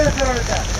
Nerede orada?